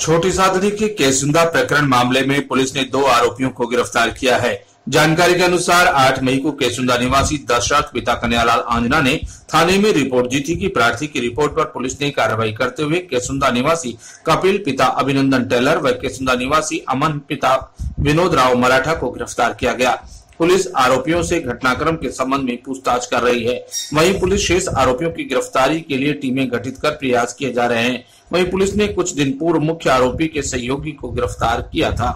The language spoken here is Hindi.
छोटी सादरी के केसुंदा प्रकरण मामले में पुलिस ने दो आरोपियों को गिरफ़्तार किया है। जानकारी के अनुसार 8 मई को केसुंदा निवासी दशरथ पिता कन्यालाल आंजना ने थाने में रिपोर्ट थी कि प्रार्थी की रिपोर्ट पर पुलिस ने कार्रवाई करते हुए केसुंदा निवासी कपिल, पिता अभिनंदन टेलर व केसुंदा निवासी अमन, पिता विनोद राव मराठा को गिरफ़्तार किया गया। पुलिस आरोपियों से घटनाक्रम के संबंध में पूछताछ कर रही है। वहीं पुलिस शेष आरोपियों की गिरफ्तारी के लिए टीमें गठित कर प्रयास किए जा रहे हैं। वहीं पुलिस ने कुछ दिन पूर्व मुख्य आरोपी के सहयोगी को गिरफ़्तार किया था।